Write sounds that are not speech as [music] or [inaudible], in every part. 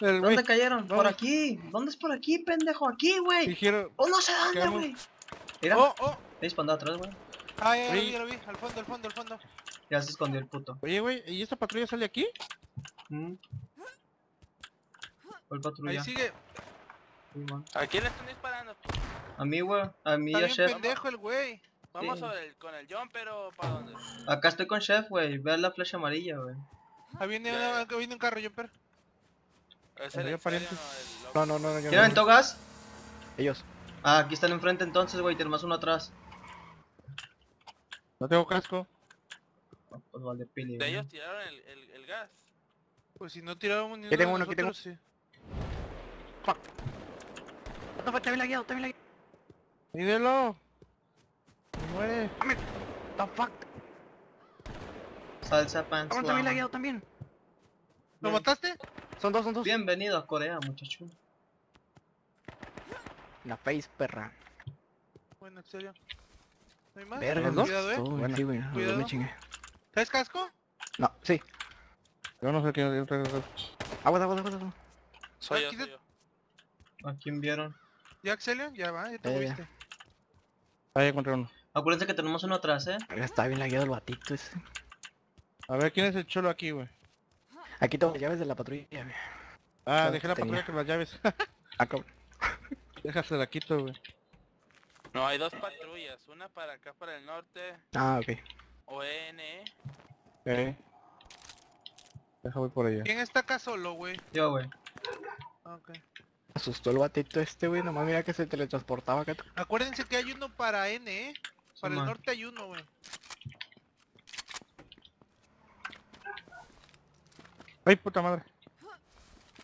El. ¿Dónde cayeron? Por aquí. ¿Dónde es por aquí, pendejo? Aquí, güey. Dijeron. Oh, no sé dónde, güey. Mira, Oh, oh. me disparó atrás, güey. Ah, ya, ya lo Oye. vi, ya lo vi. Al fondo, al fondo, al fondo. Ya se escondió el puto. Oye, güey, ¿y esta patrulla sale aquí? Mm. ¿Cuál Ahí patrulla? sigue. Sí, man. ¿A quién le están disparando? A mí, güey. A mí y Está a bien Chef. pendejo el güey. Vamos Sí. sobre el, con el John, pero ¿para dónde? Acá estoy con Chef, güey. Ve la flecha amarilla, güey. Ahí viene, viene un carro, Jumper. ¿Es el exterior? No, no, no, no. yo ¿Quién no. gas? Ellos. Ah, aquí están enfrente entonces, güey. Tenemos uno atrás. No tengo casco. Pues vale, pili. De güey. ellos tiraron el, el, el gas. Pues si no tirábamos ni tengo uno aquí tengo- sí. What the fuck, te vi lagueado, te vi lagueado. Mídelo. Me muere. The fuck. Salsa pants. Cabrón, te vi lagueado también. ¿Lo mataste? Son dos, son dos. Bienvenido a Corea, muchacho. La face, perra. Bueno, en serio. ¿No hay más? Verga, ¿Los Cuidado, eh. Todo, Bueno. Sí, güey, los dos Cuidado. me chingué. ¿Traes casco? No, sí. Yo no sé qué. Agua, agua, agua, agua. Soy yo, Aquí soy yo. ¿A quién vieron? ¿Ya, Axelio? Ya va, ya te Eh, moviste. Ahí encontré uno. Acuérdense que tenemos uno atrás, eh. Está bien lagueado el batito ese. A ver, ¿quién es el cholo aquí, güey? Aquí tengo las llaves de la patrulla, güey. Ah, dejé la tenía. patrulla con las llaves. [laughs] Ah, cabrón. Déjase la quito, güey. No, hay dos patrullas. Una para acá, para el norte. Ah, ok. O N. Ok. Deja voy por allá. ¿Quién está acá solo, güey? Yo, güey. Ah, ok. Asustó el batito este, güey. Nomás mira que se teletransportaba acá. Acuérdense que hay uno para N, ¿eh? Para el man. norte hay uno, güey. Ay, puta madre.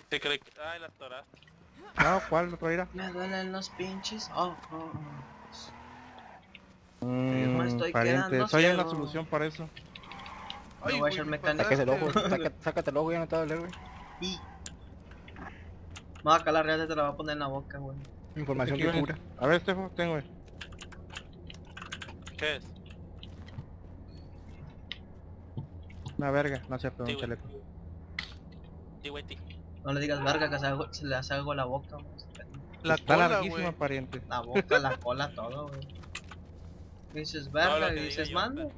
¿Te crees que... Ay, la toraste. No, ¿cuál otro era? Me duelen los pinches. Oh, oh, oh. Mm, me estoy pariente. Soy ciego. solución para eso. Me voy a echar me mecánica. Sáquese el ojo, sácate el ojo, ya no te va a doler, güey. Y. No, acá la real te la va a poner en la boca, güey. Información viene. cura. A ver, Estefo, tengo, güey. ¿Qué es? Una verga, no es cierto, Sí, un chaleco. No le digas verga que se, hago- se le hace algo la boca, güey. La Está cola, larguísima, pariente. La boca, la cola, todo, güey. Dices verga y dices yo, mando.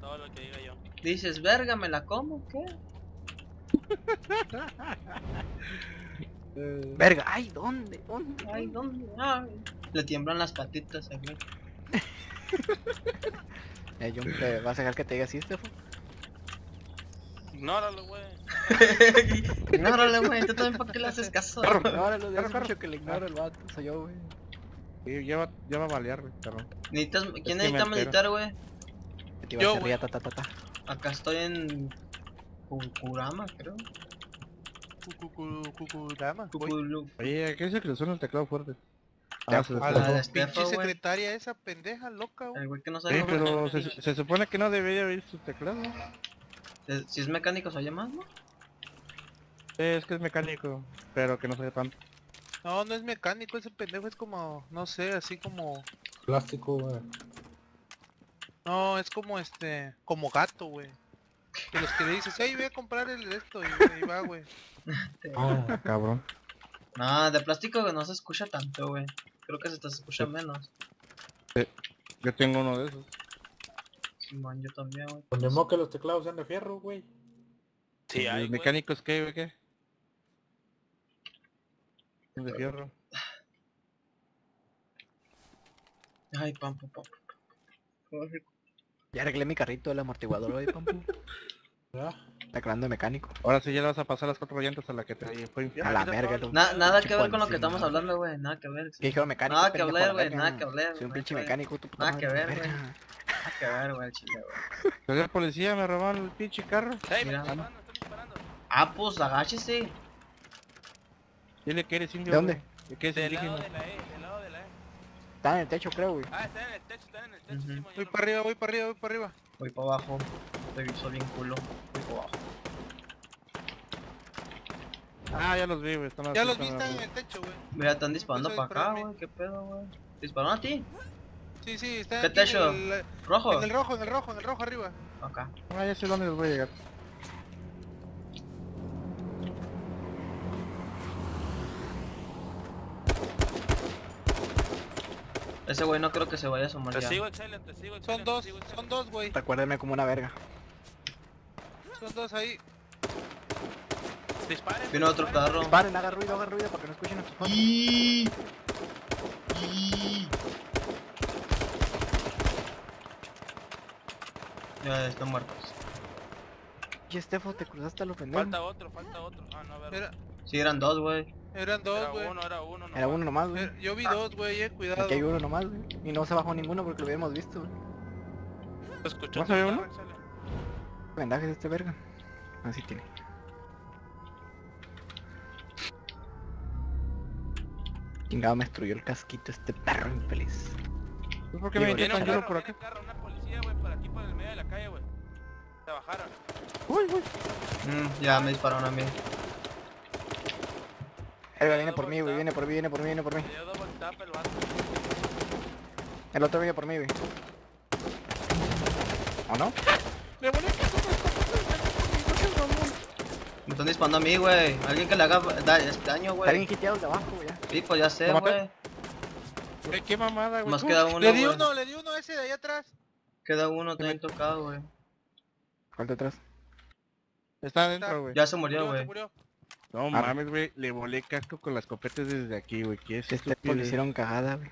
Todo lo que diga yo. Dices verga, me la como, ¿qué? [laughs] Verga, ay, ¿dónde? ¿Dónde? Ay, ¿dónde? Ay. Le tiemblan las patitas, güey. Eh, yo, ¿Vas a dejar que te diga así? Ignóralo, güey. [laughs] Ignórale, güey, tú también para qué le haces caso. Ahora lo Carro, dejas carro. mucho que le ignoro el vato, soy yo, güey. Sí, ya va, ya va a balear, güey, cabrón. Necesitas, ¿Quién necesita meditar, güey? Yo, güey. ría, ta, ta, ta, ta. Acá estoy en. Kukurama, creo. Kukulu. Oye, ¿qué dice que le suena el teclado fuerte? Ah, se a la de Pinche secretaria esa pendeja loca, güey. El güey que no Sí, sabe. pero se, se supone que no debería oír su teclado. Si es mecánico, se oye más, ¿no? Sí, es que es mecánico, pero que no sabe tanto. No, no es mecánico, ese pendejo es como, no sé, así como... Plástico, güey. No, es como este, como gato, güey. De los que le dices, hey, voy a comprar el de esto, y ahí va, güey. [laughs] Ah, Cabrón. No, de plástico no se escucha tanto, güey. Creo que se te escucha menos. Yo tengo uno de esos. Simón, yo también, güey. pues ni modo que los teclados sean de fierro, güey. Sí, hay, ¿Los mecánicos qué, güey, qué? Son de fierro. Ay, pampo, pampo. Ya arreglé mi carrito del amortiguador hoy, pampu. [laughs] ¿Ya? Está creando mecánico. Ahora sí ya le vas a pasar las cuatro llantas a la que te fue. A la verga, tú. Na- nada que ver con lo que estamos hablando, güey. Nada que ver. ¿Qué dijeron mecánico? Nada que hablar, güey, nada que hablar, Soy un pinche mecánico, puta Nada que ver, güey. Que ver, güey, el chile, güey. Soy el policía, me robaron el pinche carro. Hey, me Mira. están disparando, están disparando. Ah, pues agáchese. Dile que eres indio. ¿De dónde? y Que es Del lado de la E, del lado de la E. Está en el techo, creo, güey. Ah, están en el techo, están en el techo, Ujú. Simón, yo Voy para arriba, voy para arriba, voy para arriba. Voy para abajo. Estoy soy bien culo. Voy para abajo. Ah, ya los vi, güey. están Ya los vi, están en el techo, güey. Mira, están disparando a para acá, güey. ¿Qué pedo, güey? ¿Dispararon a ti? Sí, sí, está. ¿Qué? En el, eh, ¿Rojo? En el rojo, en el rojo, en el rojo arriba. Acá. Okay. Ah, ya sé dónde los voy a llegar. Ese güey no creo que se vaya a sumar. Te sigo, excelente, te sigo, excelente. Son dos, son dos, güey. Recuérdeme como una verga. Son dos ahí. Disparen. Viene otro disparen, carro. Disparen, haga ruido, haga ruido para que no escuchen nuestros Y... y... Ya están muertos. Y Estefo, te cruzaste a lo pendejo. Falta otro, falta otro. Ah, no, a ver. Era, Sí, eran dos, güey. eran dos, Era güey. uno, era uno. Era nomás. uno nomás, güey. Yo vi dos, güey, eh, cuidado. Aquí hay uno nomás, güey. Y no se bajó ninguno porque lo habíamos visto, güey. ¿Vas a ver uno? Vendajes este verga. Así tiene. Chingado me destruyó el casquito este perro infeliz. ¿Tú por qué me carro, por acá? Un carro, una policía, güey, por aquí, por el medio de la calle, güey. Se bajaron. Uy, uy. Mm, ya me dispararon a mí. Verga, viene por mí, güey. Viene por mí, viene por mí, viene por mí. El otro viene por mí, güey. ¿O no? Me están disparando a mí, güey. Alguien que le haga da- daño, Está bien güey. hiteado de abajo, güey. ya. Sí, pues ya sé, güey. Qué mamada, güey. Más Tú- queda uno, Le di uno, le di uno a ese de ahí atrás. Queda uno también tocado, güey. ¿Cuál atrás? Está adentro, güey. Ya se murió, güey. No Arre. mames, güey. Le volé casco con las copetas desde aquí, güey. ¿Qué es Este le hicieron cagada, güey.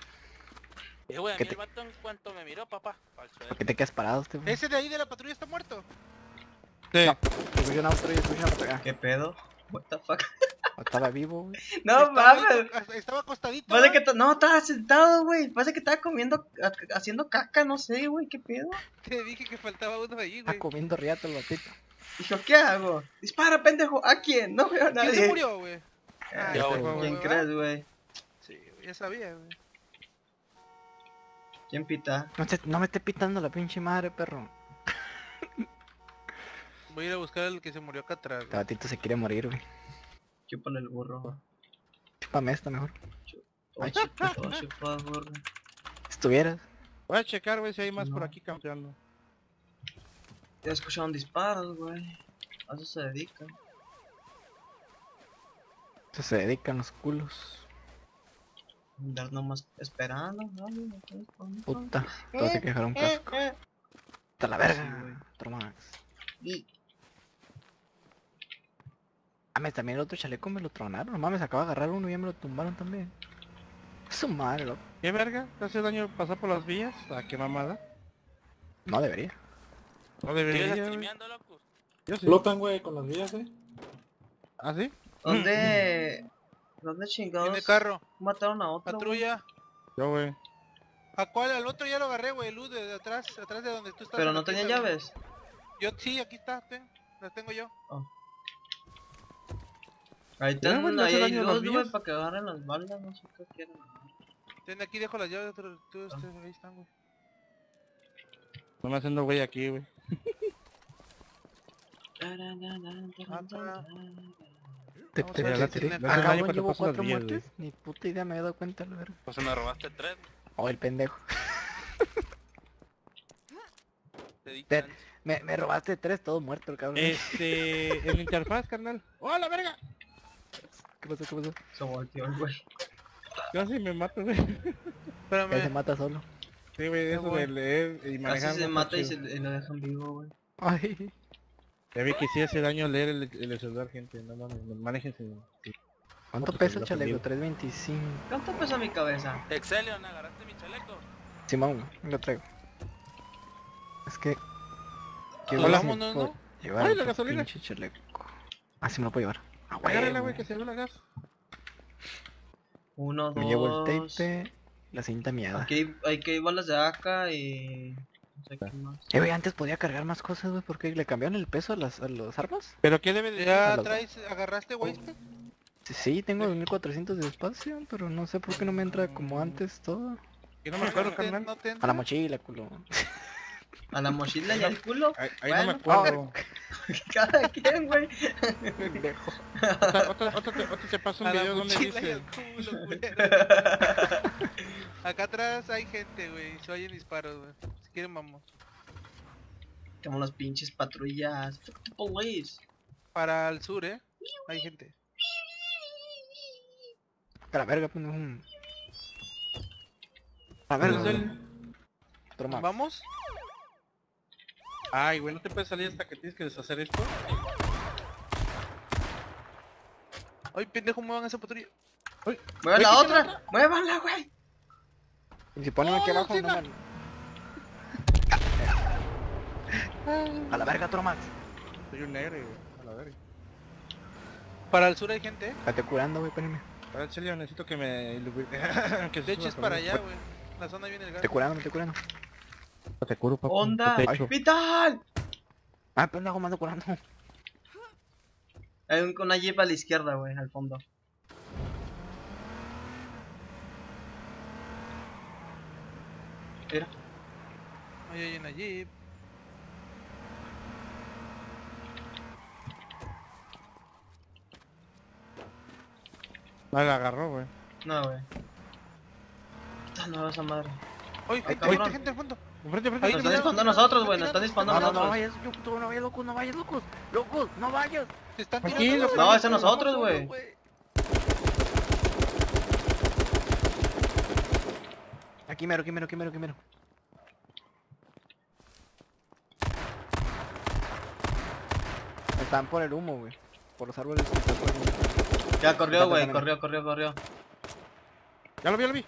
Eh, güey, a ¿Qué mí te- el vato en cuanto me miró, papá. ¿Por qué te quedas parado, este güey? Ese de ahí de la patrulla está muerto. Sí. Escuché un auto y escuché una patrulla. ¿Qué pedo? What the fuck? Estaba vivo, güey. No estaba, mames. to- estaba acostadito. ¿ah? que no, estaba sentado, güey. Parece que estaba comiendo, ha- haciendo caca, no sé, güey, qué pedo. [laughs] Te dije que faltaba uno ahí, Está güey. comiendo riato el batito. Dijo, ¿qué hago? Dispara, pendejo. ¿A quién? No veo a ¿Quién se nadie. murió, güey? Ah, Ya, este ¿Quién crees, güey? Sí, ya sabía, güey. ¿Quién pita? No, te- no me esté pitando la pinche madre, perro. [laughs] Voy a ir a buscar al que se murió acá atrás. Güey. batito se quiere morir, güey. Chúpale el burro. Chúpame esta mejor. Chupa, chupa, burro. Estuvieras. Voy a checar, güey, si hay más por No. aquí campeando. Ya escucharon disparos, güey. A eso se dedica. Eso se dedican los culos. Andar nomás esperando, ¿no? No qué. Puta. Todos se quejaron Eh, casco. eh. Hasta la Sí, verga. güey. Otro más. Y Mames, también el otro chaleco me lo tronaron. No mames, acaba de agarrar uno y ya me lo tumbaron también. Su madre, loco. ¿Qué verga? ¿Te hace daño pasar por las vías? ¿A qué mamada? No debería. No ¿Sigues debería, loco? Yo sí. Flotan, güey, con las vías, eh. ¿Ah, sí? ¿Dónde? ¿Dónde Tiene chingados carro, mataron a otro? patrulla. Yo, güey. ¿A cuál? Al otro ya lo agarré, güey. Luz de, atrás, atrás de donde tú estás. Pero en no tenía llaves. Yo sí, aquí está, ten, las tengo yo. Ahí están, hace ahí dos, güey, para que agarren las balas, no sé qué quieren. Ten, aquí dejo las llaves, tú, tú, este, ahí están, güey. No me haciendo güey aquí, güey. [laughs] Te, te, a ver te- cuando llevo cuatro muertes. Ni puta idea me había dado cuenta, la verga. Pues me robaste tres. Oh, el pendejo. [laughs] Te. Me, me robaste tres, todo muerto el cabrón. Este... En la interfaz, carnal. ¡Oh, la verga! ¿Qué pasó? ¿Qué pasó? Se volteó el güey. Casi me mato, güey. Ya se Espérame. mata solo. Sí, güey, eso de leer y manejar. Casi se no mata y, se, lo dejan vivo, güey. Ay. Ya vi que sí hace daño leer el, el celular, gente. No mames, manejen sin... sí. ¿Cuánto Otro pesa el chaleco? conmigo. 325. ¿Cuánto pesa mi cabeza? Excelion, agarraste mi chaleco. Simón, lo traigo. Es que... Qué Hola, ¿no? Llevar Ay, la gasolina. chaleco. Ah, sí me lo puedo llevar. Agárrala, güey, que se ve la gas. Uno, dos. Me llevo el tape, la cinta miada. Aquí hay, aquí hay balas de AK y... No sé qué más. Eh, güey, antes podía cargar más cosas, güey, porque le cambiaron el peso a las, a las armas. ¿Pero qué debe de ¿Ya traes, agarraste Wasted? Sí, sí, tengo 2400 de espacio, pero no sé por qué no me entra como antes todo. Que no me acuerdo, ¿No [laughs] te- carnal. no te A la mochila, culo. A la mochila y al culo. Ahí, ahí no me acuerdo. [laughs] Cada quien, güey. Pendejo. Otra, otra, otra, te, otra te paso un video donde dice... [laughs] Acá atrás hay gente, güey. Se oyen disparos, güey. Si quieren, vamos. Como las pinches patrullas. Fuck the police. Para el sur, ¿eh? Hay gente. A la verga, pendejo. A ver, ¿Es el- otro más. ¿Vamos? Ay, güey, no te puedes salir hasta que tienes que deshacer esto. Ay, pendejo, muevan esa patrulla. ¡Muevan la otra! ¡Muévanla, güey! Y si ponen aquí No, abajo, no man. A la verga, otro más. Soy un negro, güey. A la verga. Para el sur hay gente. Estate curando, güey, espérame. Para el chile necesito que me ilumine. [laughs] que se De hecho suba es para allá, güey. La zona viene el gas. Estoy curando, me estoy curando. Te curo. ¡Onda! Te. ¡Vital! Ah, pendejo, me ando curando. Hay un, una jeep a la izquierda, güey, al fondo. Mira. Ahí hay una jeep. No la agarró, güey. No, güey. No, esa madre. ¡Ay, Ay, gente, cabrón. gente, gente al fondo! Enfrente, Nos están disparando a nosotros, güey, nos están disparando No, a no, no nosotros. vayas, loco, no vayas, locos, no vayas, locos. Locos, no vayas. Te están Tranquilo, tirando. No, ese es nosotros, güey. Aquí mero, aquí mero, aquí mero, aquí mero. Están por el humo, güey. Por los árboles que están por el humo. Ya corrió, güey, corrió, corrió, corrió. Ya lo vi, ya lo vi.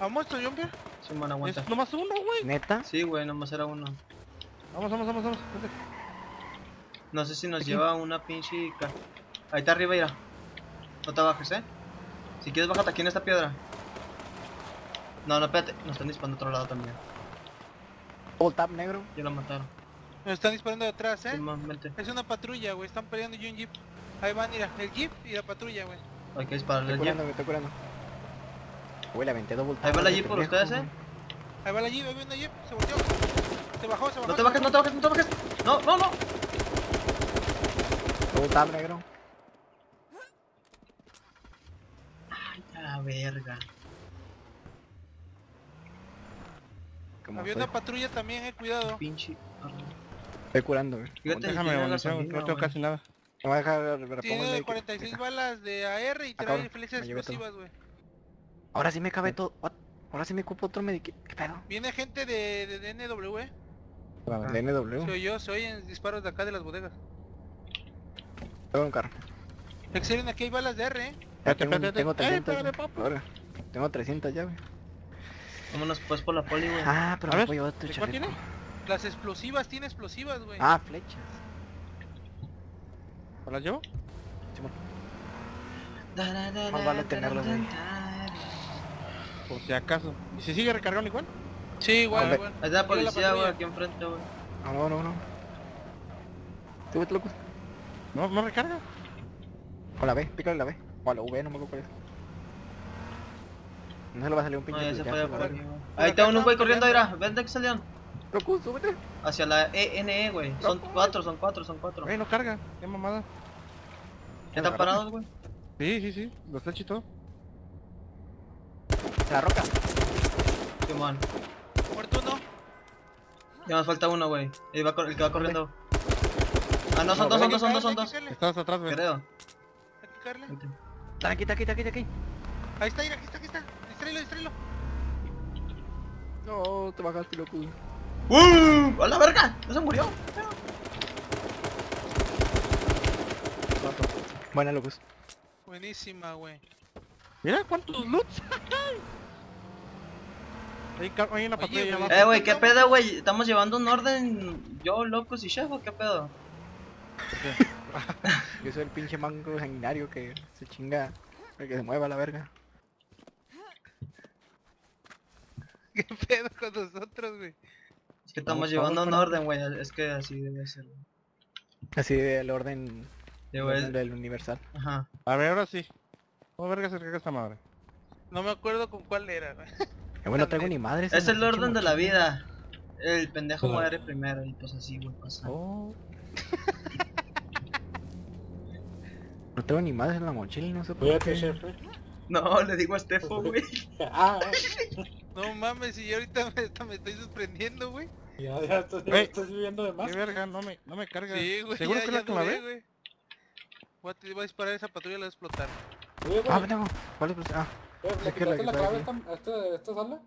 ¿Vamos, Jumper? Sí, aguanta. Es nomás uno, güey. ¿Neta? Sí, güey, nomás era uno. Vamos, vamos, vamos, vamos. No sé si nos lleva una pinche... Ahí está arriba, mira. No te bajes, eh. Si quieres, bájate aquí en esta piedra. No, no, espérate. Nos están disparando a otro lado también. All tap negro. Ya lo mataron. Nos están disparando de atrás, ¿eh? Es una patrulla, güey. Están peleando y un jeep. Ahí van, mira. El jeep y la patrulla, güey. Hay que dispararle Estoy al jeep. curando, me estoy curando. Güey, la aventé dos Ahí va la jeep por ustedes, eh. Ahí va la jeep, ahí va una jeep. Se volteó. Se bajó, se bajó. No te bajes, no te bajes, no te bajes. No, no, no. Tap negro. A la verga. Había una patrulla también, eh. Cuidado. Pinche. estoy curando, güey. Déjame munición, no tengo casi nada. Me voy a dejar, repongo Tiene de- 46 balas de AR y trae todo. explosivas, güey. Ahora sí me cabe todo. what? Ahora sí me ocupo otro medikit. ¿Qué pedo? Viene gente de, de, de NW, eh. Espérame. De NW. Se oyó, se oyen disparos de acá de las bodegas. Tengo un carro. Excelen, aquí hay balas de R, eh. Ya tengo, tengo espérate. 300. Ey, güey. espérate, papi. Ahora, Tengo 300 ya, güey. Vámonos pues por la poli, güey. Ah, pero A me ver, puedo llevar tu ¿de cuál tiene? Las explosivas, tiene explosivas, güey. Ah, flechas. ¿Me las llevo? Más vale tenerlas ahí. Por si acaso. ¿Y si sigue recargando igual? Sí, igual, igual. Ahí está la policía, güey, aquí enfrente, güey. No, no, no, no. Súbete, loco. ¿No, no recarga? Con la B, pícale la B. O a la V, no me acuerdo cuál es. No se le va a salir un No, pinche ya se fue por aquí, Ahí está un güey corriendo, mira. Vente que salieron. Loco, súbete. Hacia la ENE, güey. Son No, cuatro, son cuatro, son cuatro. Güey, no carga. Qué mamada. ¿Ya están parados, güey? Sí, sí, sí. Los y todo. La roca. Simón. Muerto uno. Ya nos falta uno, güey. El, que va corriendo. Ah, no, son No, dos, son dos, son dos, son dos. Estás atrás, güey. Creo. aquí, está aquí, está aquí, está aquí. Ahí está, mira, aquí está, aquí está. Distráelo, distráelo. No, te bajaste, loco. ¡Uh! ¡A la verga! ¡No se murió! Buena, locos. Buenísima, güey. Mira cuántos loots. Hay, hay una patrulla abajo. Eh, güey, ¿qué pedo, güey? ¿Estamos llevando un orden yo, locos y chef o qué pedo? [laughs] Yo soy el pinche mango sanguinario que se chinga. El que se mueva la verga. [laughs] ¿Qué pedo con nosotros, güey? Es que estamos llevando un orden, güey. Es que así debe ser. Así del orden, Sí, orden del universal. Ajá. A ver, ahora sí. ¿Cómo verga se esta madre? No me acuerdo con cuál era, güey. Eh, güey, no [laughs] traigo ni madre. Es el orden de la vida. El pendejo Ah. muere primero y pues así, güey, pasa. Oh. No tengo ni madre en la mochila, no sé por qué. No, le digo a Stefo, güey. [laughs] Ah, No mames, y yo ahorita me, estoy sorprendiendo, güey. ya, ya estás, ya estás viviendo de más. Qué verga, no me, no me carga. Sí, güey. ¿Seguro ya, que ya la B? güey. Voy a, te- voy a disparar esa patrulla y la voy a explotar. Oye, Ah, güey, pendejo. ¿Cuál es? Ah, Eh, ¿Le Es que la quitaste que la está clave aquí. esta, esta, sala?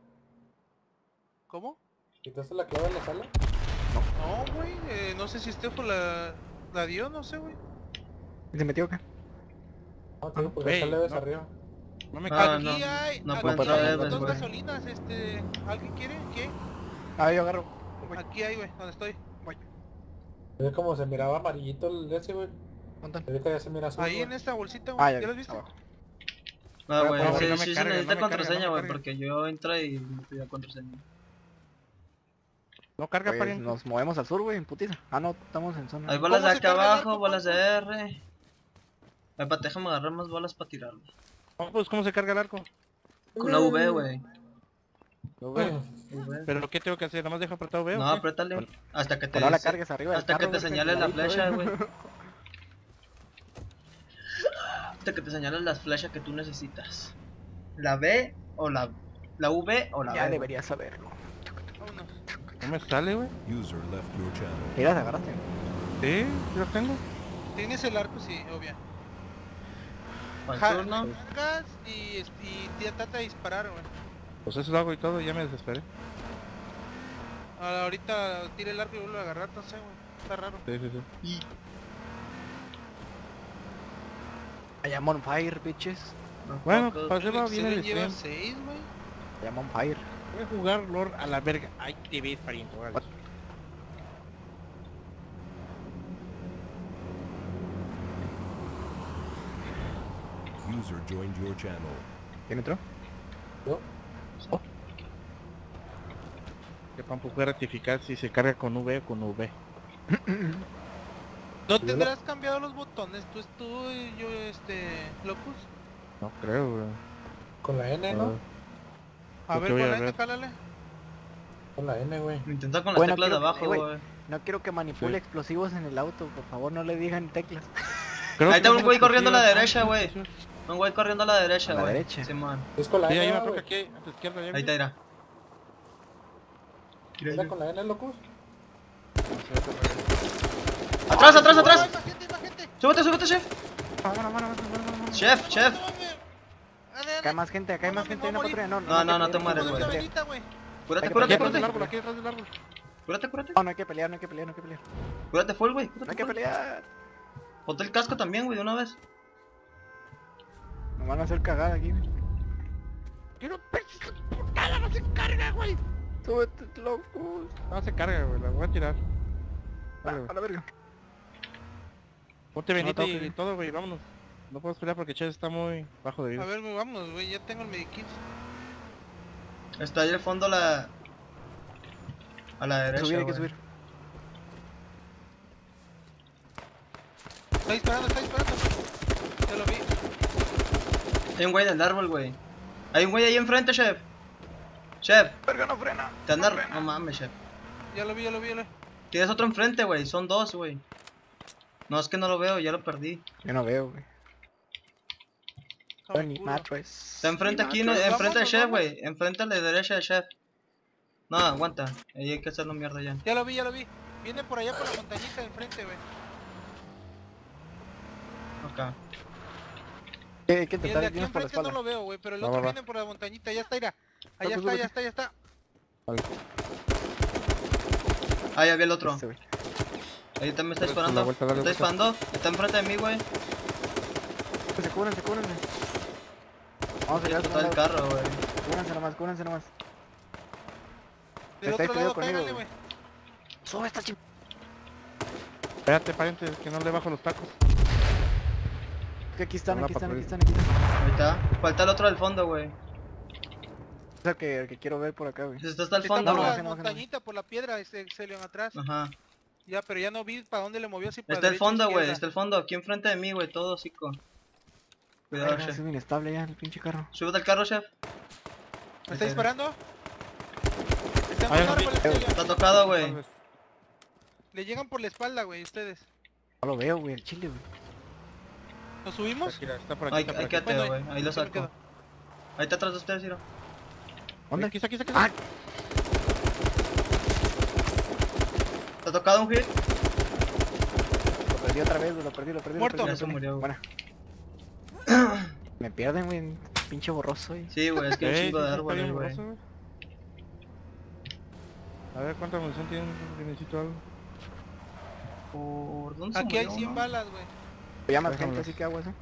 ¿Cómo? ¿Quitaste la clave a la sala? No, güey, eh, no sé si Estefo la, la dio, no sé, güey. ¿Y se metió qué? No, tío, porque Ey, acá le ves no. arriba. No me Ah, cago. aquí no, hay, no aquí hay dos güey. gasolinas, este, ¿alguien quiere? ¿Qué? Ah, yo agarro. Aquí hay, güey, donde estoy. Es como se miraba amarillito el ese, güey. ¿Dónde? Ahorita ya se mira azul, Ahí güey. en esta bolsita, Ah, güey, ya ¿ya vi, las viste? abajo. Ah, güey, sí, no se necesita no contraseña, no güey, porque yo entré y me pedía contraseña. No carga, Pues pariente. nos movemos al sur, güey, en putiza. Ah, no, estamos en zona. Hay bolas de ¿Cómo se acá abajo, bolas de? R. Ay, pa, déjame agarrar más bolas para tirarlo. No, pues, ¿cómo se carga el arco? Con la V, güey. Veo. V. ¿Pero qué tengo que hacer? ¿Nada más deja apretado veo? No, apriétale. Hasta que te, no la cargues arriba hasta que te señale la flecha, güey. [laughs] Que te señale las flechas que tú necesitas. La B o la, la V o la Ya B. deberías saberlo. Vámonos. No me sale, güey. User left your channel. Mira, te agarraste. Sí, tengo. Tienes el arco, sí, obvio. Turno. Y, y trata de disparar, güey. Pues eso lo hago y todo, ya me desesperé. Ahora, Ahorita tira el arco y vuelve a agarrar, no sé, güey. Está raro. Sí, sí, sí. I am on fire, bitches. Bueno, El bien el lleva stream. 6, güey. I am on fire. Voy a jugar Lord a la verga. Ay, te ves, pariente. órale. User joined your channel. ¿Quién entró? Que Pampo puede rectificar si se carga con V o con V. [clears throat] ¿No tendrás cambiado los botones? Tú, tú y yo, este, Locus. No creo, güey. Con la N, ¿no? A ver, te voy a ¿cuál ver. es? Cálale. Con la N, güey. Intenta con las Bueno, teclas de abajo, eh, güey. güey. No quiero que manipule Sí. explosivos en el auto, por favor, no le digan teclas. Creo Ahí está un no güey corriendo a la derecha, güey. Un güey corriendo a la derecha, A la güey. derecha. Es con la Sí, N, ¿no, güey. aquí, a tu izquierda, Ahí está, irá. ¿Era con la N, locos? ¡Atrás, atrás, ¡Ay, atrás! ¡Súbete, súbete, chef! Chef, chef. Acá hay más gente, acá hay más gente, no patrulla, no, No, no, te mueres, güey. Cúrate, cúrate, cúrate. Cúrate, cúrate. No, no hay que pelear, no hay que pelear, no hay que pelear. Cúrate full, güey. No hay que pelear. Ponte el casco también, güey, de una vez. Nos van a hacer cagada aquí, güey. Quiero putada, no se carga, güey. Súbete, locos. No se carga, güey, la voy a tirar. A la verga. Ponte Benito y ir. todo, güey, vámonos. No puedo esperar porque Ches está muy bajo de A vida. ver, güey, vámonos, güey. Ya tengo el medikit. Está ahí al fondo la... A la derecha, Subir, hay que subir. Está disparando, está disparando. Ya lo vi. Hay un güey en el árbol, güey. Hay un güey ahí enfrente, chef. Chef, Verga, no frena. te anda... No mames, chef. Ya lo vi, ya lo vi, ya lo vi. Tienes otro enfrente, güey. Son dos, güey. No, es que no lo veo, ya lo perdí. Yo no veo, güey. Tony. Mattress. Está enfrente aquí, enfrente del chef, güey. Enfrente a la derecha del chef. No, aguanta. Ahí hay que hacerlo mierda ya. Ya lo vi, ya lo vi. Viene por allá por la montañita de enfrente, güey. Acá. Eh, Hay que Y el de intentar aquí irnos por la enfrente no lo veo, güey, pero el Va, otro va, va. viene por la montañita. Ya está, mira. Allá Súbete, está, ya está, ya está. Ah, ya vi el otro. Este. Ahí también está la disparando. vuelta, dale Está disparando. Está enfrente de mí, güey. Se cubren, se cubren. Vamos a llegar Está el carro, güey. Cúbranse nomás, cúbranse nomás. Del Está otro lado, conmigo, güey. Sube esta chingada. Espérate, pariente, que no le bajo los tacos. Que aquí están, aquí están, aquí están, aquí están. Ahí está. Falta el otro del fondo, güey. Es el que, el que quiero ver por acá, güey. Está al Está fondo, por güey. la no, no. montañita, por la piedra, ese Excelion atrás. Ajá. Ya, pero ya no vi para dónde le movió, si para Está el fondo, güey. Está el fondo. Aquí enfrente de mí, güey. Todo hocico. Cuidado, Verga, chef. Es inestable ya el pinche carro. Súbete al carro, chef. ¿Me está disparando? Está Ay, no. Está tocado, güey. Le llegan por la espalda, güey, ustedes. No lo veo, güey, el chile, güey. ¿Nos subimos? Aquí, Está por aquí, Ahí, está por ahí aquí. quédate, Bueno, güey. Ahí lo saco. Ahí está atrás de ustedes, Ciro. ¿Dónde? Aquí está, aquí está, aquí Ah, está. ¿Está tocado un hit? lo perdí otra vez, lo perdí, lo perdí. lo Muerto. perdí, Ya lo se murió. Buena. [clears throat] Me pierden, güey. pinche borroso, güey. Sí, güey, es que hay un chingo de árboles, güey. A ver cuánta munición tienen, que necesito algo. ¿Por dónde se Aquí hay murió 100 uno? balas, güey. Ya más gente, ver. así que hago eso.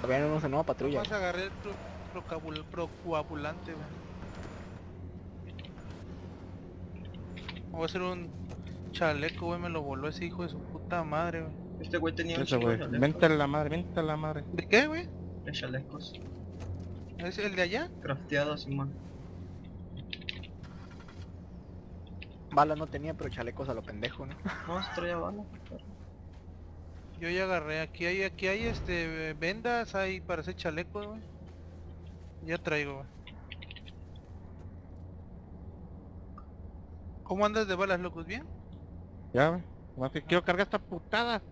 Todavía no se nueva patrulla. Vamos a agarrar el procoagulante, güey. Voy a hacer un chaleco, güey, me lo voló ese hijo de su puta madre, güey. Este güey tenía un Eso, güey. chalecos. Véntale la madre, véntale la madre. ¿De qué, güey? De chalecos. ¿Es el de allá? Crafteados, Simón. Balas no tenía, pero chalecos a lo pendejo, ¿no? [laughs] No, se traía bala. Yo ya agarré, aquí hay, aquí hay este vendas, hay para hacer chalecos, güey. Ya traigo, güey. ¿Cómo andas de balas, locos? ¿Bien? Ya, güey. Nomás que quiero cargar esta putada.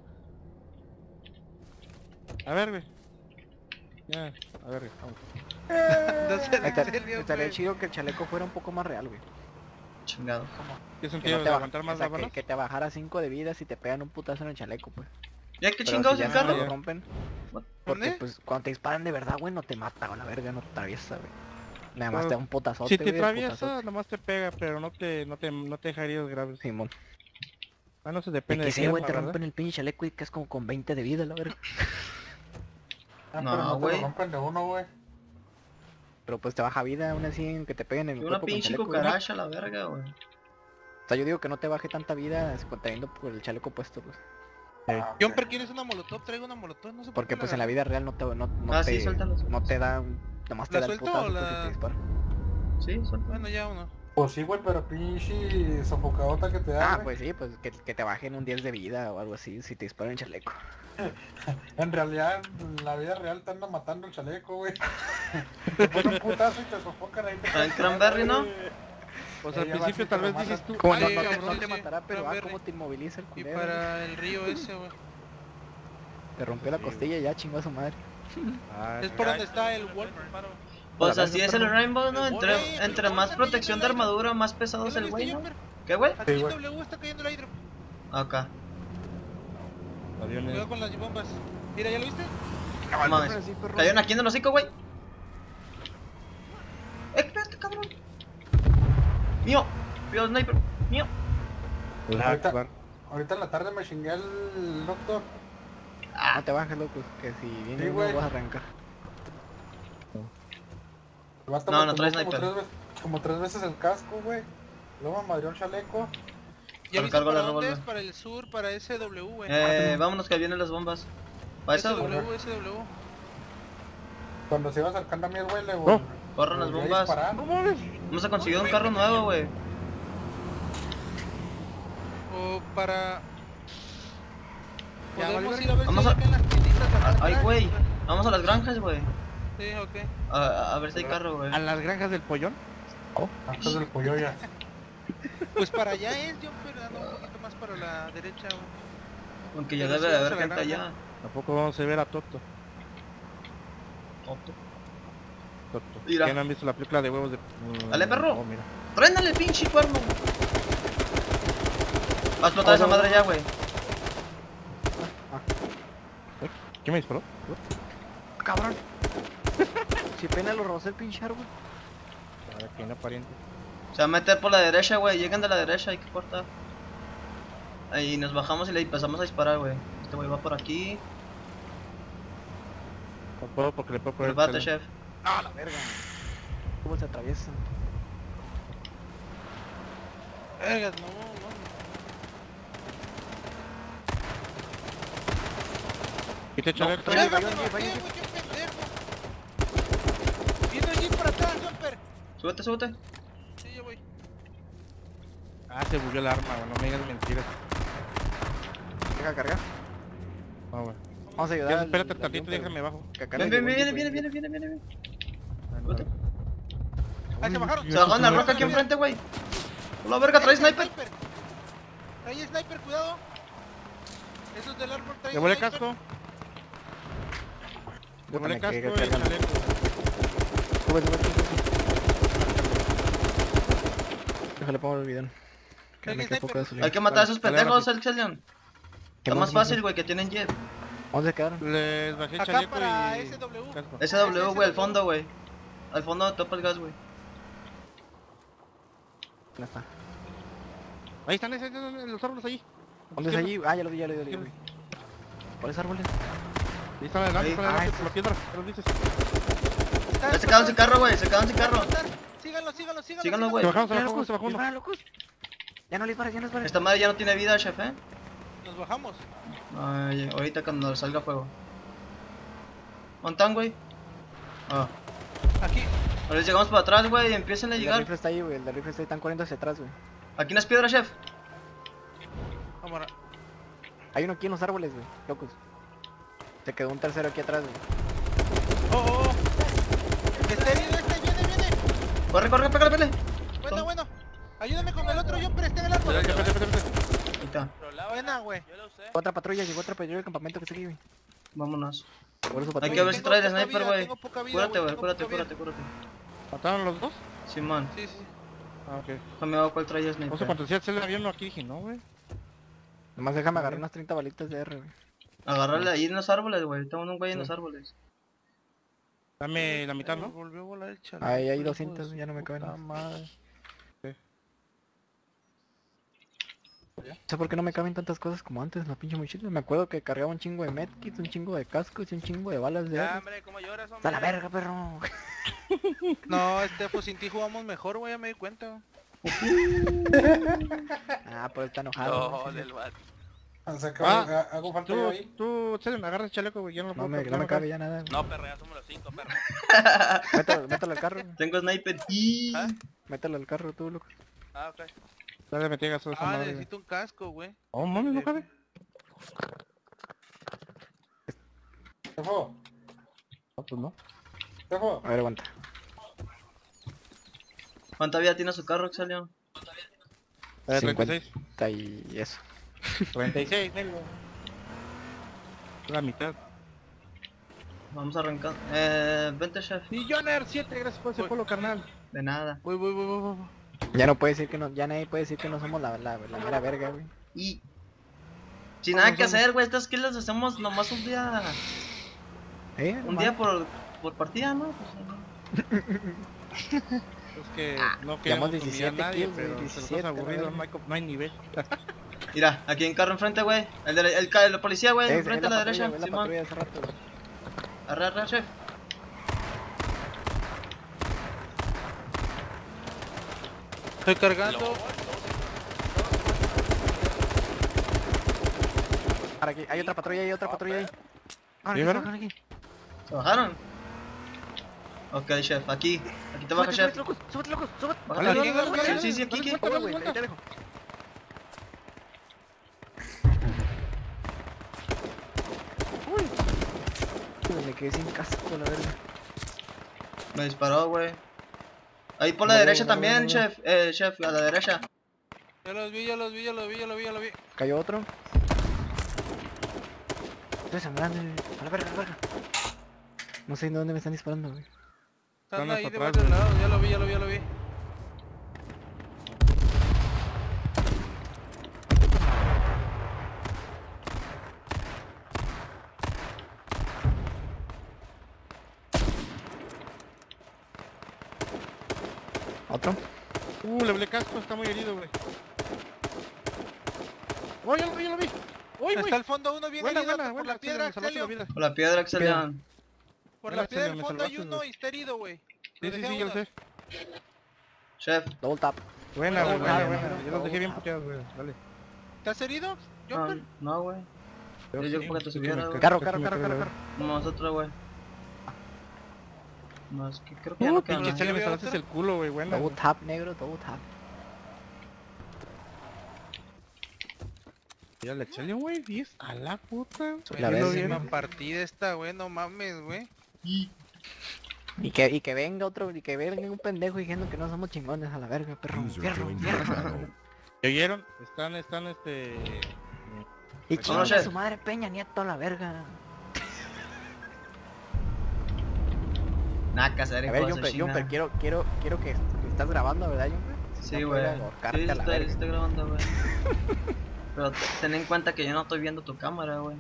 A ver, güey. Ya, a ver, güey, vamos. [laughs] No Estaría chido que el chaleco fuera un poco más real, güey. Chingado. ¿Qué Que sentido no de te, aguantar más o sea, la que, que te bajara 5 de vida si te pegan un putazo en el chaleco, pues. ¿Ya qué Pero chingados si el carro? no rompen. Porque pues cuando te disparan de verdad, güey, no te mata, o la verga no te atraviesa, güey. Nada más te da un potazote, Si te güey, atraviesa, putazote. nomás te pega, pero no te, no te, no te deja heridos graves. Simón. Ah, no se De depende que de sí, quién, güey, te rompen el pinche chaleco y que es como con 20 de vida, la verga. [laughs] Ah, No, pero no te güey. lo rompen de uno, güey. Pero pues te baja vida aún así en que te peguen en el Una cuerpo con pinche cucaracha la verga, güey. O sea, yo digo que no te baje tanta vida teniendo por el chaleco puesto, pues. Ah, ok. Jumper, ¿quieres una molotov? Traigo una molotov, no sé por Porque pues en la vida real no te, no, no Ah, te, sí, no te da un, nomás te ¿La da el suelto putazo o la- te dispara. Sí, suelta. Bueno, ya uno. Pues sí, güey, pero pinche sofocadota que te da, Ah, güey. pues sí, pues que, que te bajen un 10 de vida o algo así si te disparan el chaleco. [laughs] En realidad, en la vida real te anda matando el chaleco, güey. [laughs] te ponen un putazo y te sofocan ahí. te el cranberry, ¿no? [laughs] Pues al principio y te tal vez dices tú, Como no, no, te, cabrón, no te matará, pero ah, cómo te inmoviliza el Y culero. para el río ese, güey. Te rompió la costilla y ya chingó a su madre. Ah, Es por donde está el Walmart. Pues Hola, así es el Rainbow, ¿no? Entre, entre más protección de armadura, más pesado es ¿Ya lo el güey, ¿no? ¿Qué, güey? Aquí en. W está cayendo el. Acá. Cuidado con las bombas. Mira, ¿ya lo viste? No mames. Cayeron aquí en el hocico, güey. Eh, espérate, cabrón. Mío. Mío, sniper. Mío. La Ahorita-. Ahorita en la tarde me chingué el doctor. No te bajes, loco, que si viene Sí, vas a arrancar. No, no tumbó trae como sniper. tres, veces, como tres veces el casco, güey. Luego me el chaleco. ¿Ya viste para la dónde es? revólver. Para el sur, para SW, güey. Eh, vámonos que vienen las bombas. ¿Para? SW, SW. Cuando se iba acercando a mí el güey, le corran las bombas. No. Vamos a conseguir un carro nuevo, güey. O para... Ya, Podemos vale, ir a ver Vamos si a- hay acá en las tienditas acá Ay, güey. Vamos a las granjas, güey. Sí, ok. A, a ver si hay carro, güey. ¿A las granjas del pollón? Antes del pollo ya. [laughs] Pues para allá es, Jumper, dando un poquito más para la derecha, güey. Aunque ya pero debe de haber gente allá. Tampoco vamos a ver a Toto. Toto. Mira. ¿Quién han visto la película de huevos de... Dale, perro. Oh, mira. ¡Préndale, pinche cuerno! Va a explotar esa madre ya, güey. ¿Quién me disparó? Cabrón. [laughs] si pena lo robó el pinche árbol. A ver, ¿quién pariente? Se va a meter por la derecha, güey. Llegan de la derecha, hay que cortar. Ahí nos bajamos y le empezamos a disparar, güey. Este güey va por aquí. No puedo porque le puedo poner... Prepárate, el chef. Ah, la verga. ¿Cómo se atraviesa? Vergas, no, no. Quita el chaleco. Oye, Vergas, vaya, me vaya, bajé, vaya. güey, qué pendejo. Viendo allí para atrás, Jumper. Súbete, súbete. Sí, yo voy. Ah, se bugueó el arma, güey. No me digas mentiras. Deja cargar. No, güey. Vamos a ayudar. Ya, espérate al tantito, déjame el viene, viene, viene, viene, viene, viene. Ahí se bajaron. Se bajó en la roca aquí enfrente, güey. La verga, trae sniper. Trae sniper, cuidado. Esos del árbol Le volé sniper. casco. Casco y chaleco. Sube, sube. Déjale pongo el video. Hay que matar a esos pendejos, el Celion. Está más fácil, güey, que tienen jet. ¿Dónde se quedaron? Les bajé el chaleco para y... SW. casco. SW, güey, al fondo, güey. Al fondo topa el gas, güey. ¿Dónde está? Ahí están, ahí están, los árboles allí. ¿Dónde es allí? Ah, ya lo vi, ya lo vi, ya lo vi. ¿Cuáles árboles? Ahí están adelante, están adelante, por la piedra, ¿qué los dices? Ya se quedaron sin carro, güey, se quedaron sin carro. Síganlo, síganlo, síganlo. Síganlo, güey. Se bajaron, se locos, se locos. Ya no les dispares, ya no dispares. Esta madre ya no tiene vida, chef, eh. Nos bajamos. Ay, ahorita cuando salga fuego. ¿Montan, güey? Ah. Aquí. Ahora llegamos para atrás, güey, y empiecen a El llegar. rifle está ahí, güey, el de rifle está ahí, están corriendo hacia atrás, güey. Aquí en las piedras, chef. Cámara. Hay uno aquí en los árboles, güey, locos. Se quedó un tercero aquí atrás, güey. Oh, oh, oh. Este herido, este viene, viene. Corre, corre, pégale, pégale. Bueno, bueno. Ayúdame con el otro está en el árbol. Espérate, espérate, espérate. Ahí está. Pero la Buena, güey. Yo lo usé. Otra patrulla, llegó otra patrulla del campamento que aquí, güey. Vámonos. Por eso Hay que ver si Tengo trae el poca sniper, güey. Cúrate, güey, cúrate, cúrate, cúrate. ¿Mataron los dos? Simón, Sí, sí. Ah, ok. déjame ver cuál trae O sea, sniper. cuando decía el avión, aquí dije, no, güey. Nomás déjame agarrar unas 30 balitas de R, güey. Agarrarle ahí en los árboles, güey. Tengo un güey en los árboles. Dame la mitad, ¿no? Volvió a volar el chaleco. Ahí hay hijo de 200, su ya no me caben puta más. madre. No sé por qué no me caben tantas cosas como antes en la pinche mochila. Me acuerdo que cargaba un chingo de medkits, un chingo de cascos y un chingo de balas de Ya, hombre, ¿cómo lloras, hombre? ¡A la verga, perro! [laughs] No, este, pues sin ti jugamos mejor, güey, ya me di cuenta. [laughs] Ah, pues está enojado. No, del vato. Se acaba, Ah, ha- hago falta yo Tú, ahí. tú, Ceden, agarra el chaleco, güey, ya no lo No puedo me, no me cabe ya nada. güey. No, perro, ya somos los cinco, perro. [laughs] Mételo, mételo al carro. güey. Tengo sniper. Y... ¿Ah? Mételo al carro tú, loco. Ah, ok. Dale, metí gaso a esa Ah, madre, güey. necesito un casco, güey. Oh, mami, no cabe. Tefo, No, pues no. Tefo. A ver, aguanta. ¿Cuánta vida tiene su carro, Exalion? Eh, 50. 36. Está ahí eso. 36, negro. La mitad. Vamos a arrancar. Eh, vente, chef. Milloner 7, gracias por ese polo, carnal. De nada. Voy, voy, voy, voy, voy. Ya no puede decir que no, ya nadie puede decir que no somos la, la, la mera verga, güey. Y... Sin nada que hacer, güey. Estas kills las hacemos nomás un día... ¿Eh? Un día por, por partida, ¿no? Pues, Es que no Llevamos queremos 17 humillar a nadie, kills, güey, pero te lo 17, estás aburrido, no hay, no hay nivel. Mira, aquí hay un carro enfrente, güey. El de la, el, ca- el policía, güey, Es- enfrente es a la patrulla, derecha. güey, la Simón. patrulla de hace rato, güey. Arre, arre, chef. Estoy cargando. Para aquí, hay otra patrulla ahí, otra patrulla ahí. Ah. ¿Se bajaron? Ok, chef, aquí. Aquí te baja, Súbete, chef. súbete, locos, súbete, locos, súbete. Sí, sí, aquí, aquí. Oye, güey, ahí te dejo. Uy. Me quedé sin casco, la verga. Me disparó, güey. Ahí por la derecha también, chef. Eh, chef, a la derecha. Ya los vi, ya los vi, ya los vi, ya los vi, ya los vi. Cayó otro. Estoy sangrando, güey. a la verga, a la verga. No sé de dónde me están disparando, güey. Están Están ahí de lados, ya lo vi, ya lo vi, ya lo vi. ¿Otro? Uh, le hablé casco, está muy herido, güey. Oh, ya lo vi, ya lo vi. Uy, Está güey. al fondo uno bien Buena, herido buena, por buena. la piedra, la vida. Por la piedra. Por la piedra del me fondo hay salvaste, uno güey. y está herido, güey. Sí, sí, sí, lo uno. sé. Chef. Double tap. Buena, güey, Buena, buena, buena, buena. Yo los dejé bien puteados, güey. Dale. ¿Estás herido? No, güey. Yo sí, digo porque te subiera, güey. Carro, carro, carro, carro, carro. No, es otro, güey. No, es que creo que ya Uh, no el culo, güey. Buena. Double tap, negro, double tap. Ya le echarle, güey, 10 a la puta. La. Una partida esta, güey, no mames, güey. Y que, y que venga otro, y que venga un pendejo diciendo que no somos chingones a la verga, perro. Fierro, fierro. ¿Ya oyeron? Están, están, este... Y Vámonos, chinga chef. su madre Peña Nieto a la verga. Nada que hacer, A ver, de Jumper. Jumper, quiero, quiero, quiero que estás grabando, ¿verdad, Jumper? Sí, No güey. puedo Sí, la estoy, estoy grabando, güey. [laughs] Pero te- ten en cuenta que yo no estoy viendo tu cámara, güey.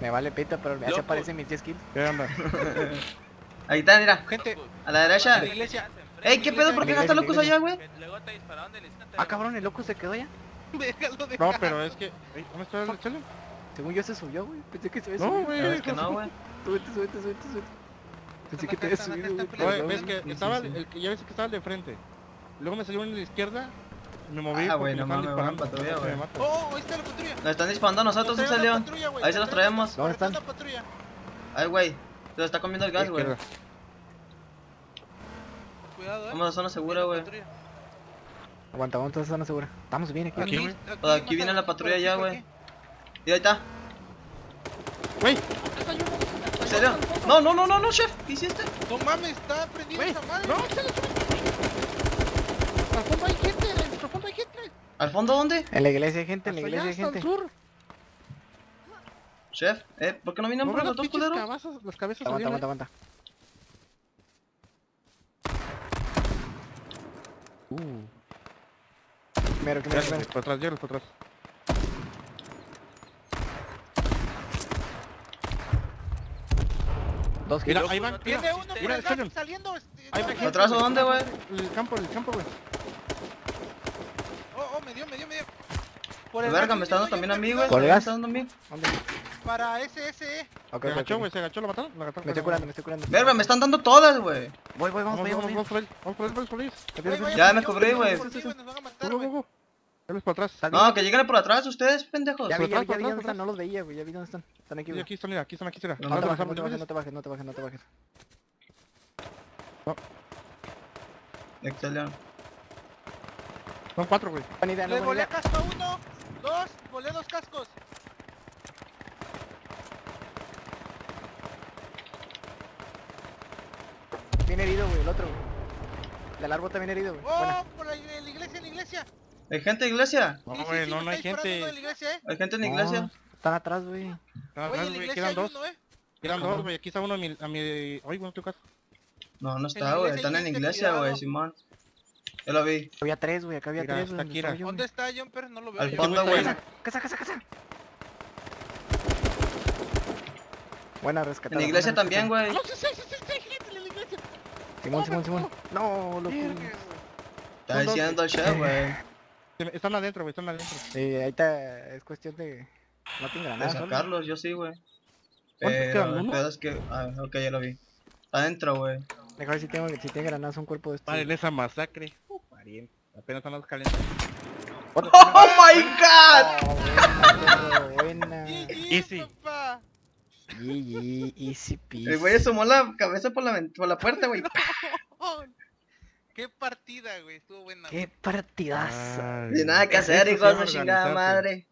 Me vale pita, pero ya se Loco. aparecen mis 10 kills. ¿Qué onda? [laughs] Ahí está, mira. Gente, A la derecha. la iglesia. Ey, ¿qué pedo? ¿Por qué locos iglesia. allá, güey? Luego te dispararon del instante. Ah, cabrón, el loco se quedó ya. [laughs] Déjalo de No, pero es que... ¿Dónde está el chale? Según yo se subió, güey. Pensé que se había No, subido. güey. No, es que no, güey. Súbete, súbete, súbete, súbete. Pensé que te había subido, güey. ves güey. que estaba ya ves que estaba el de frente. Luego me salió uno en la izquierda. Me moví Ah, güey, me no mames, disparando. van patrulla, me güey. Oh, ahí está la patrulla. Nos están disparando a nosotros, una salió. Ahí se los trae- traemos. ¿Dónde están? Ay, güey. Se lo está comiendo el gas, güey. Cuidado, eh. Vamos a zona segura, güey. Aguanta, aguanta, zona segura. Estamos bien aquí. Aquí, güey. güey. Pues aquí viene la patrulla ya, aquí, güey. aquí. Y ahí está. Güey, ¿En serio? No, no, no, no, no, chef. ¿Qué hiciste? No mames, está prendida esa madre. no, al fondo hay gente, en nuestro fondo hay gente. ¿Al fondo dónde? En la iglesia hay gente, en la iglesia hay gente. sur. Chef, ¿eh? ¿Por qué no vienen ¿No por los dos culeros? cabezas, las cabezas Aguanta, salieron, aguanta, aguanta. Uh. Primero, primero, primero. por atrás, llévalos por atrás. Dos Mira, ahí van. Tiene uno mira, saliendo. este, ¿Atrás o güey, dónde, güey? El campo, el campo, güey. Oh, oh, me dio, me dio, me dio. Por el Verga, me está dando también a mí, güey. ¿Con Me está dando a mí. ¿Dónde? Para SSE. Ok, Se agachó, güey, se agachó, lo mataron. Me estoy curando, me estoy curando. Verga, me están dando todas, güey. Voy, voy, vamos, Vamos, vamos, vamos, vamos. vamos por él. Vamos por él, vamos por vaya Ya me cobré, güey. por mí, Nos van a matar, Go, go, güey. go. Él es por atrás. No, que lleguen por atrás ustedes, pendejos. Ya vi, ya vi, ya vi Por atrás, dónde están, no los veía, güey, ya vi dónde están. Están aquí, güey. aquí están, aquí están, aquí están. No te bajes, no te bajes, no te bajes, no te bajes, no. Excelente. Son cuatro, güey. Buena idea, no Le buena volé idea. casco a uno, dos, volé dos cascos. Bien herido, güey, el otro, güey. Del árbol también herido, güey. Buena. Oh, por la, en la iglesia, en la iglesia. ¿Hay gente en iglesia? No, sí, güey, sí, no, no hay gente. la iglesia, eh. ¿Hay gente en la No, iglesia? Están atrás, güey. Están atrás, la güey, quedan dos. uno, eh. Quedan dos, güey. Aquí está uno a mi... A mi... Oye, bueno, tu casa. No, no está, la güey. Están en iglesia, güey. Simón. Yo lo vi. Había tres, güey, acá había Mira, tres, güey. ¿Dónde güey. está Jumper? No lo veo. Al fondo, güey. Casa, casa, casa. Buena rescatada. En la iglesia buena también, güey. No, sí, sí, sí, sí, gente en la iglesia. Simón, Simón, Simón. No, loco. Está diciendo el chef, güey. Están adentro, güey, están adentro. Sí, ahí está, es cuestión de... No tengo De nada, solo. sacarlos, yo sí, güey. ¿Cuántos Pero quedan? el es que... Ah, ok, ya lo vi. Adentro, güey. Mejor si tengo, si tengo granadas un cuerpo de estos. En esa masacre. Pariente. Apenas están los calientes. [laughs] ¡Oh, my God! Oh, buena, [laughs] Easy. GG, easy peasy. El güey asomó la cabeza por la, por la puerta, güey. [laughs] Oh, Qué partida, güey. Estuvo buena. Qué partidazo. Sin nada que hacer, llama de chingada madre.